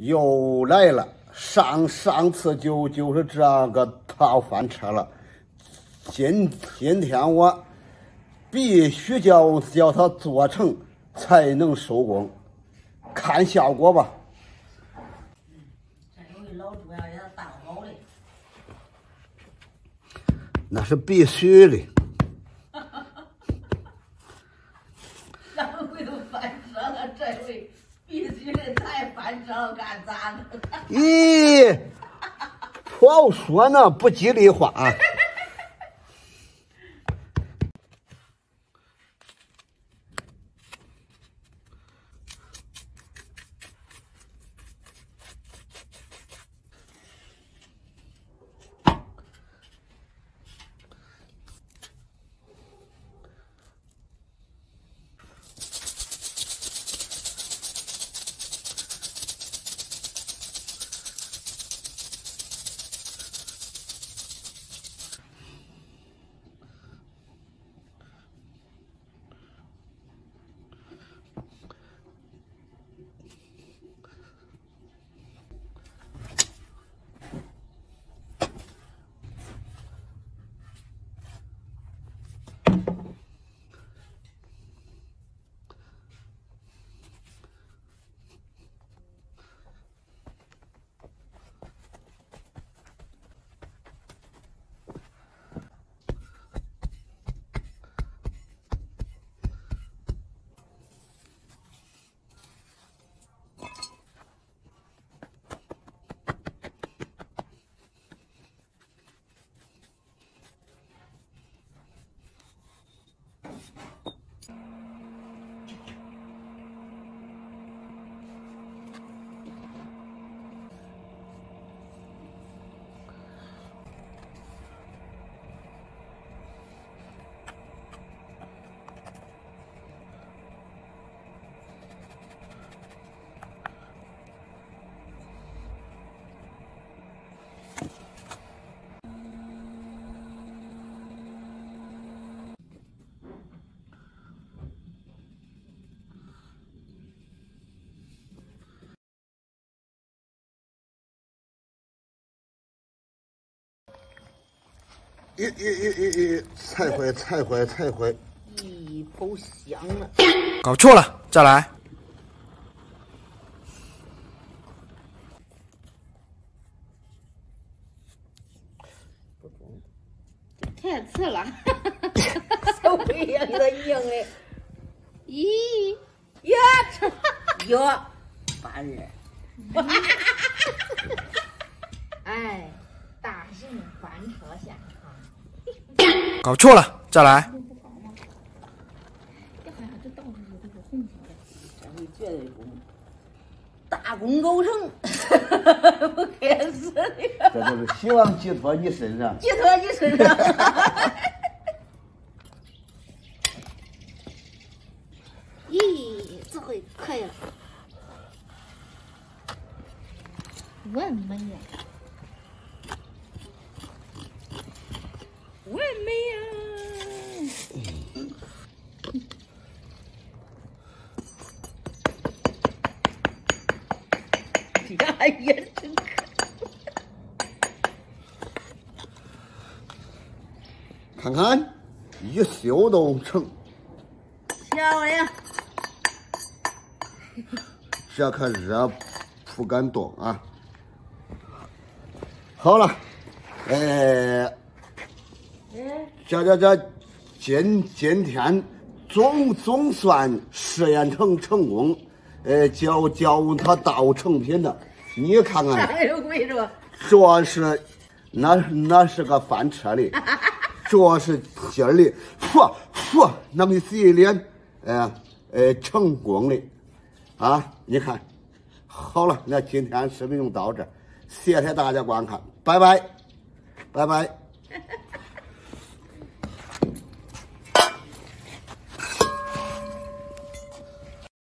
又来了。上上次就就是这个套翻车了。今今天我必须叫叫他做成才能收工，看效果吧。这有一老猪要给他当好的，那是必须的。上回都翻车了，这回必须得再翻车，干咋的？咦，不好说呢，不吉利话。一、一、一、一、一，才会，才会，才会。一口香了，搞错了，再来。太次了，手背也给他硬的。咦，呀，哟，烦人。哎，大型翻车现场。搞错了，再来。这回绝对大功告成，不该死的，这都是希望寄托你身上。寄托你身上。咦，这回可以了，完美呀！完美呀！呀呀，真可！看看，一修都成，漂亮！这可热不敢动啊！好了，哎，这这这，今今天总总算试验成成功，呃，叫叫他到成品了。你看看，哎呦，贵着，这是那那是个翻车的，这是今儿的，嚯嚯，能洗脸，呃呃，成功的，啊，你看，好了，那今天视频就到这，谢谢大家观看，拜拜，拜拜。